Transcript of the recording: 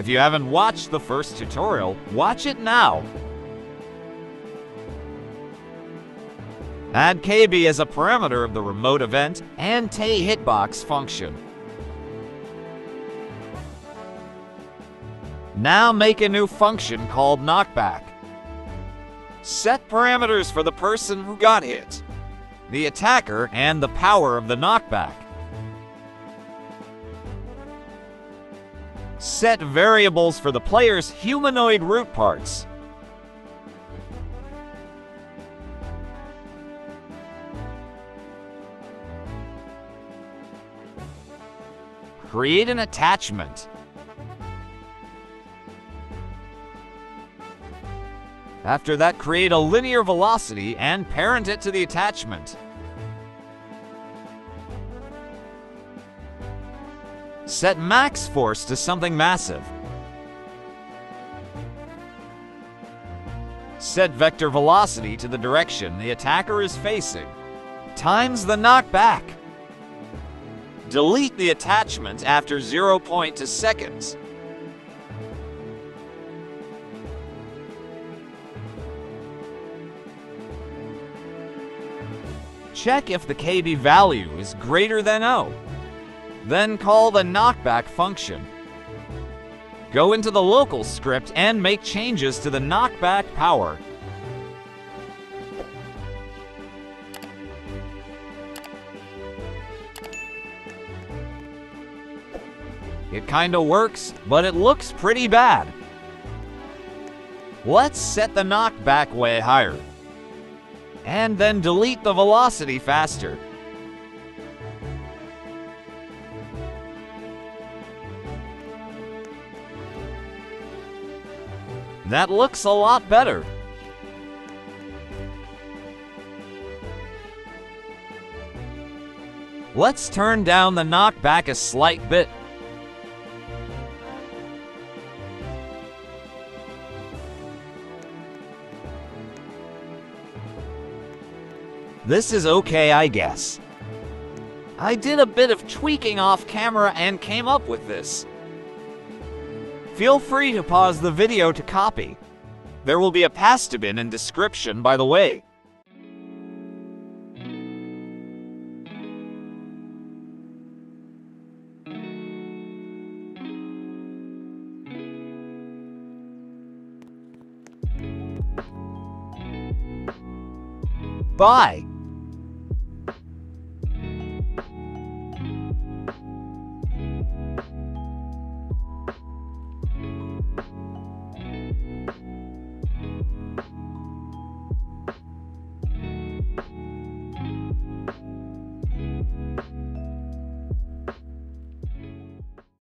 If you haven't watched the first tutorial, watch it now. Add KB as a parameter of the remote event and TE hitbox function. Now make a new function called knockback. Set parameters for the person who got hit, the attacker, and the power of the knockback. Set variables for the player's humanoid root parts. Create an attachment. After that, create a linear velocity and parent it to the attachment. Set max force to something massive. Set vector velocity to the direction the attacker is facing, times the knockback. Delete the attachment after 0.2 seconds. Check if the KB value is greater than O. Then call the knockback function. Go into the local script and make changes to the knockback power. It kinda works, but it looks pretty bad. Let's set the knockback way higher. And then delete the velocity faster. That looks a lot better. Let's turn down the knockback a slight bit. This is okay, I guess. I did a bit of tweaking off camera and came up with this. Feel free to pause the video to copy. There will be a pastebin in description by the way. Bye.